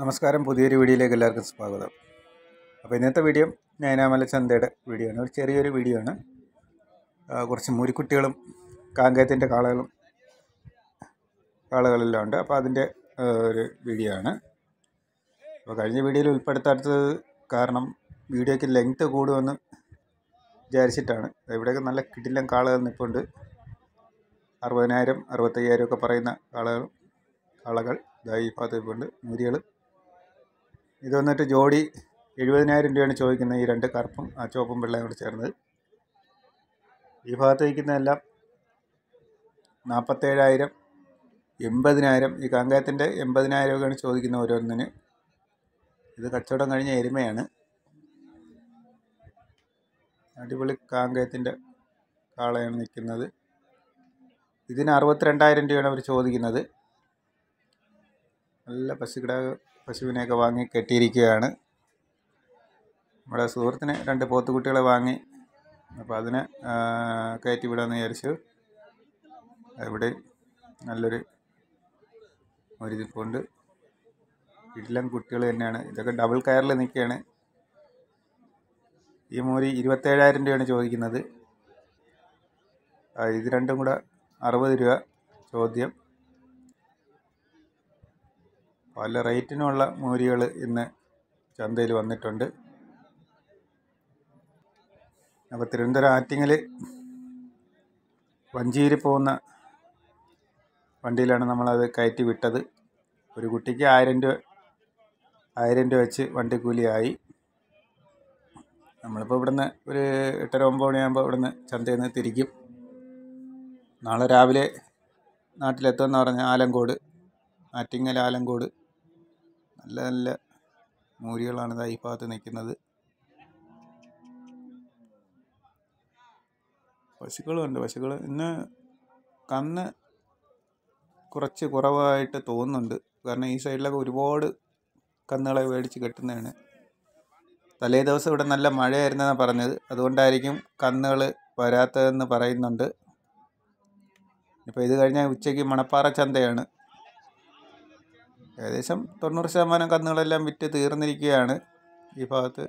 നമസ്കാരം. പുതിയൊരു വീഡിയോയിലേക്ക് എല്ലാവർക്കും സ്വാഗതം. അപ്പോൾ ഇന്നത്തെ വീഡിയോ നയനാമല ചന്തയുടെ വീഡിയോ ആണ്. ഒരു ചെറിയൊരു വീഡിയോ ആണ്. കുറച്ച് മുരിക്കുട്ടികളും കാങ്കയത്തിന്റെ കാളകളും കാളകളെല്ലാം ഉണ്ട്. അപ്പോൾ അതിന്റെ ഒരു വീഡിയോ ആണ്. അപ്പോൾ കഴിഞ്ഞ വീഡിയോയിൽ ഉൾപ്പെടുത്താത്തത് കാരണം വീഡിയോയ്ക്ക് ലെങ്ത്ത് കൂടുമെന്ന് വിചാരിച്ചിട്ടാണ്. ഇവിടെയൊക്കെ നല്ല കിടിലം കാളകൾ നിൽപ്പുണ്ട് അറുപതിനായിരം അറുപത്തയ്യായിരം ഒക്കെ പറയുന്ന കാളകൾ കാളകൾ ഇതായി ഈ ഭാഗത്ത് നിൽപ്പുണ്ട് മുരികൾ ഇത് വന്നിട്ട് ജോഡി എഴുപതിനായിരം രൂപയാണ് ചോദിക്കുന്നത് ഈ രണ്ട് കറുപ്പും ആ ചുവപ്പും വെള്ളയും കൂടെ ചേർന്നത്. ഈ ഭാഗത്ത് നിൽക്കുന്നതെല്ലാം നാൽപ്പത്തേഴായിരം എൺപതിനായിരം ഈ കാങ്കയത്തിന്റെ എൺപതിനായിരം രൂപയാണ് ചോദിക്കുന്നത് ഓരോന്നിന്. ഇത് കച്ചവടം കഴിഞ്ഞ എരുമയാണ്. അടിപൊളി കാങ്കയത്തിന്റെ കാളയാണ് നിൽക്കുന്നത്. ഇതിന് അറുപത്തിരണ്ടായിരം രൂപയാണ് അവർ ചോദിക്കുന്നത്. നല്ല പശുക്കിട പശുവിനെയൊക്കെ വാങ്ങി കെട്ടിയിരിക്കുകയാണ്. നമ്മുടെ സുഹൃത്തിന് രണ്ട് പോത്തുകുട്ടികളെ വാങ്ങി. അപ്പോൾ അതിനെ കയറ്റി വിടാമെന്ന് വിചാരിച്ചു. അവിടെ നല്ലൊരു ഒരുതിപ്പുണ്ട്. വീട്ടിലും കുട്ടികൾ തന്നെയാണ്. ഇതൊക്കെ ഡബിൾ കയറിൽ നിൽക്കുകയാണ്. ഈ മൂരി ഇരുപത്തേഴായിരം രൂപയാണ് ചോദിക്കുന്നത്. ഇത് രണ്ടും കൂടെ അറുപത് രൂപ ചോദ്യം. പല റേറ്റിനുമുള്ള മൂരികൾ ഇന്ന് ചന്തയിൽ വന്നിട്ടുണ്ട്. അപ്പോൾ തിരുവനന്തപുരം ആറ്റിങ്ങൽ വഞ്ചിയിൽ പോകുന്ന വണ്ടിയിലാണ് നമ്മളത് കയറ്റി വിട്ടത്. ഒരു കുട്ടിക്ക് ആയിരം രൂപ ആയിരം രൂപ വെച്ച് വണ്ടിക്കൂലിയായി നമ്മളിപ്പോൾ ഇവിടുന്ന് ഒരു എട്ടര ഒമ്പത് മണിയാകുമ്പോൾ ഇവിടുന്ന് ചന്തയിൽ നിന്ന് തിരിക്കും. നാളെ രാവിലെ നാട്ടിലെത്തുമെന്ന് പറഞ്ഞ ആലങ്കോട് ആറ്റിങ്ങൽ ആലങ്കോട് നല്ല നല്ല മൂരികളാണ് ഈ ഭാഗത്ത് നിൽക്കുന്നത്. പശുക്കളുണ്ട് പശുക്കൾ ഇന്ന് കന്ന് കുറച്ച് കുറവായിട്ട് തോന്നുന്നുണ്ട്. കാരണം ഈ സൈഡിലൊക്കെ ഒരുപാട് കന്നുകളെ മേടിച്ച് കെട്ടുന്നതാണ്. തലേ ദിവസം ഇവിടെ നല്ല മഴയായിരുന്നെന്നാണ് പറഞ്ഞത്. അതുകൊണ്ടായിരിക്കും കന്നുകൾ വരാത്തതെന്ന് പറയുന്നുണ്ട്. ഇപ്പോൾ ഇത് കഴിഞ്ഞാൽ ഉച്ചയ്ക്ക് മണപ്പാറ ചന്തയാണ്. ഏകദേശം തൊണ്ണൂറ് ശതമാനം കന്നുകളെല്ലാം വിറ്റ് തീർന്നിരിക്കുകയാണ്. ഈ ഭാഗത്ത്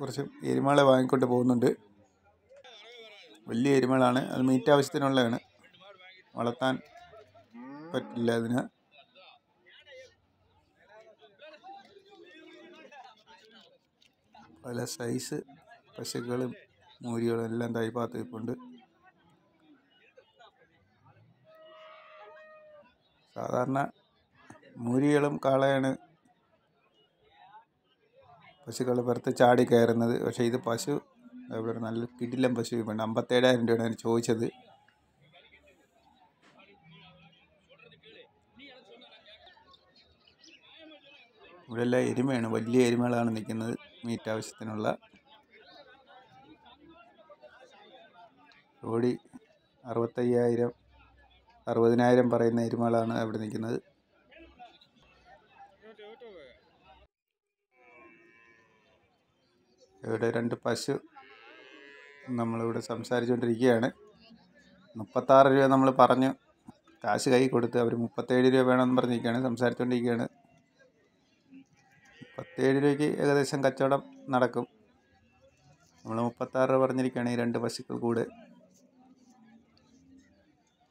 കുറച്ച് എരുമകളെ വാങ്ങിക്കൊണ്ട് പോകുന്നുണ്ട്. വലിയ എരുമകളാണ്. അത് മീറ്റ് ആവശ്യത്തിനുള്ളതാണ് വളർത്താൻ പറ്റില്ല അതിന്. പല സൈസ് പശുക്കളും മൂരികളും എല്ലാം തൈ ഭാഗത്ത് ഇപ്പുണ്ട് സാധാരണ മൂരികളും കാളയാണ് പശുക്കൾ പുറത്ത് ചാടി കയറുന്നത്. പക്ഷേ ഇത് പശു ഇവിടെ നല്ല കിടിലം പശു വേണം അമ്പത്തേഴായിരം രൂപയാണ് അതിന് ചോദിച്ചത്. ഇവിടെ എല്ലാം എരുമയാണ്. വലിയ എരുമകളാണ് നിൽക്കുന്നത്. മീറ്റ് ആവശ്യത്തിനുള്ള ഓടി അറുപത്തയ്യായിരം അറുപതിനായിരം പറയുന്ന എരുമകളാണ് അവിടെ നിൽക്കുന്നത്. ഇവിടെ രണ്ട് പശു നമ്മളിവിടെ സംസാരിച്ചുകൊണ്ടിരിക്കുകയാണ്. മുപ്പത്താറ് രൂപ നമ്മൾ പറഞ്ഞു. കാശ് കൈ കൊടുത്ത് അവർ മുപ്പത്തേഴ് രൂപ വേണമെന്ന് പറഞ്ഞിരിക്കുകയാണ് സംസാരിച്ചുകൊണ്ടിരിക്കുകയാണ്. മുപ്പത്തേഴ് രൂപയ്ക്ക് ഏകദേശം കച്ചവടം നടക്കും. നമ്മൾ മുപ്പത്താറ് രൂപ പറഞ്ഞിരിക്കുകയാണ് ഈ രണ്ട് പശുക്കൾ കൂടെ.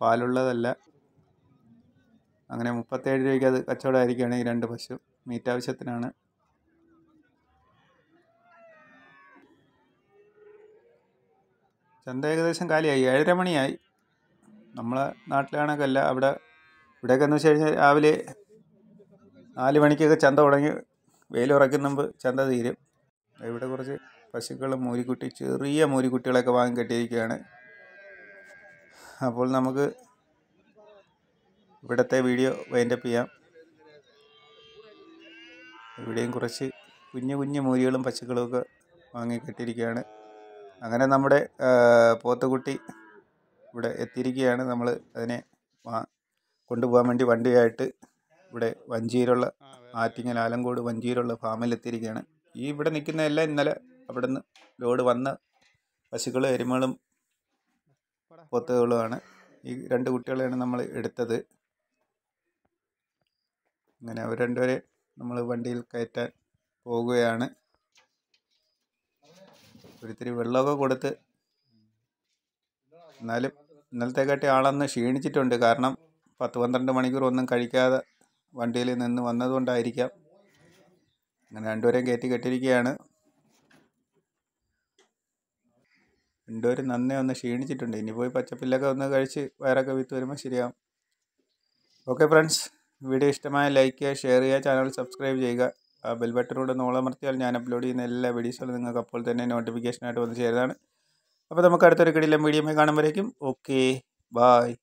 പാലുള്ളതല്ല. അങ്ങനെ മുപ്പത്തേഴ് രൂപയ്ക്ക് അത് കച്ചവടമായിരിക്കുകയാണ് ഈ രണ്ട് പശു. മീറ്റ് ചന്ത ഏകദേശം കാലിയായി. ഏഴര മണിയായി. നമ്മളെ നാട്ടിലാണെങ്കല്ല അവിടെ ഇവിടെയൊക്കെ എന്ന് വെച്ച് കഴിഞ്ഞാൽ രാവിലെ നാല് മണിക്കൊക്കെ ചന്ത തുടങ്ങി വെയിലുറയ്ക്കുന്ന മുമ്പ് ചന്ത തീരും. ഇവിടെ കുറച്ച് പശുക്കൾ മൂരിക്കുട്ടി ചെറിയ മൂരിക്കുട്ടികളൊക്കെ വാങ്ങി കെട്ടിയിരിക്കുകയാണ്. അപ്പോൾ നമുക്ക് ഇവിടുത്തെ വീഡിയോ വൈൻഡപ്പ് ചെയ്യാം. ഇവിടെയും കുറച്ച് കുഞ്ഞു കുഞ്ഞു മൂരികളും പശുക്കളും ഒക്കെ വാങ്ങി കെട്ടിയിരിക്കുകയാണ്. അങ്ങനെ നമ്മുടെ പോത്തുകുട്ടി ഇവിടെ എത്തിയിരിക്കുകയാണ്. നമ്മൾ അതിനെ കൊണ്ടുപോകാൻ വേണ്ടി വണ്ടിയായിട്ട് ഇവിടെ വഞ്ചിയിലുള്ള ആറ്റിങ്ങൽ ആലങ്കോട് വഞ്ചിയിലുള്ള ഫാമിൽ എത്തിയിരിക്കുകയാണ് ഈ ഇവിടെ നിൽക്കുന്ന എല്ലാം ഇന്നലെ അവിടെ നിന്ന് ലോഡ് വന്ന പശുക്കളും എരുമകളും പോത്തുകളുമാണ്. ഈ രണ്ട് കുട്ടികളെയാണ് നമ്മൾ എടുത്തത്. അങ്ങനെ അവർ രണ്ടുപേരെ നമ്മൾ വണ്ടിയിൽ കയറ്റാൻ പോകുകയാണ് ഒരിത്തിരി വെള്ളമൊക്കെ കൊടുത്ത് എന്നാലും ഇന്നലത്തെക്കാട്ടി ആളന്ന് ക്ഷീണിച്ചിട്ടുണ്ട്. കാരണം പത്ത് പന്ത്രണ്ട് മണിക്കൂർ ഒന്നും കഴിക്കാതെ വണ്ടിയിൽ നിന്ന് വന്നതുകൊണ്ടായിരിക്കാം. അങ്ങനെ രണ്ടുപേരെയും കയറ്റി കെട്ടിയിരിക്കുകയാണ്. രണ്ടുപേരും നന്നേ ഒന്ന് ക്ഷീണിച്ചിട്ടുണ്ട്. ഇനി പോയി പച്ചപ്പില്ലൊക്കെ ഒന്ന് കഴിച്ച് വയറൊക്കെ വിത്ത് വരുമ്പോൾ ശരിയാവും. ഓക്കെ ഫ്രണ്ട്സ് വീഡിയോ ഇഷ്ടമായ ലൈക്ക് ചെയ്യുക ഷെയർ ചെയ്യുക ചാനൽ സബ്സ്ക്രൈബ് ചെയ്യുക. ബെൽ ബട്ടനോട് നോളമർത്തിയാൽ ഞാൻ അപ്ലോഡ് ചെയ്യുന്ന എല്ലാ വീഡിയോസുകളും നിങ്ങൾക്ക് അപ്പോൾ തന്നെ നോട്ടിഫിക്കേഷനായിട്ട് വന്ന് ചേരുന്നതാണ്. അപ്പോൾ നമുക്ക് അടുത്തൊരു കിടിലം വീഡിയോ കാണുമ്പോഴേക്കും. Okay bye